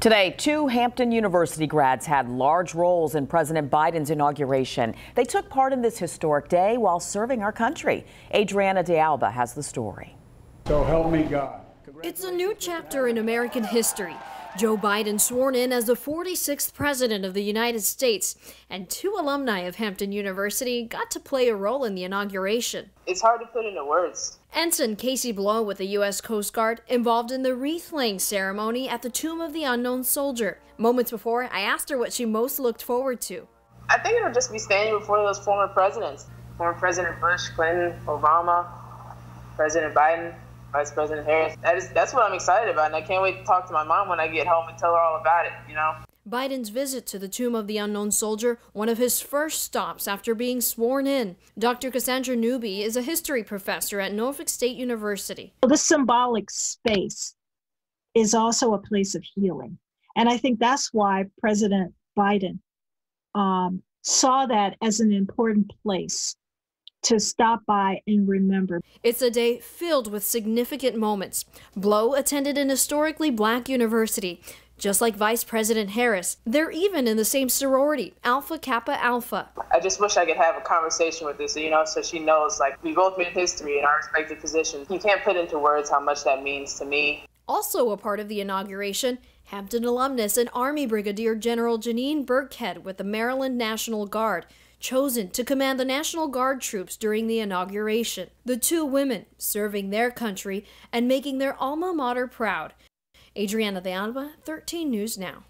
Today, two Hampton University grads had large roles in President Biden's inauguration. They took part in this historic day while serving our country. Adriana de Alba has the story. So help me God. It's a new chapter in American history. Joe Biden sworn in as the 46th President of the United States, and two alumni of Hampton University got to play a role in the inauguration. It's hard to put into words. Ensign Casey Blow with the U.S. Coast Guard involved in the wreath laying ceremony at the Tomb of the Unknown Soldier. Moments before, I asked her what she most looked forward to. I think it'll just be standing before those former presidents former President Bush, Clinton, Obama, President Biden. Vice President Harris. That is that's what I'm excited about, and I can't wait to talk to my mom when I get home and tell her all about it. You know. Biden's visit to the Tomb of the Unknown Soldier, one of his first stops after being sworn in. Dr. Cassandra Newby is a history professor at Norfolk State University. The symbolic space is also a place of healing. And I think that's why President Biden um, saw that as an important place to stop by and remember. It's a day filled with significant moments. Blow attended an historically black university. Just like Vice President Harris, they're even in the same sorority, Alpha Kappa Alpha. I just wish I could have a conversation with this, you know, so she knows like we both made history in our respective positions. You can't put into words how much that means to me. Also a part of the inauguration, Hampton alumnus and Army Brigadier General Janeen Birckhead with the Maryland National Guard chosen to command the National Guard troops during the inauguration. The two women serving their country and making their alma mater proud. Adriana de Alba, 13 News Now.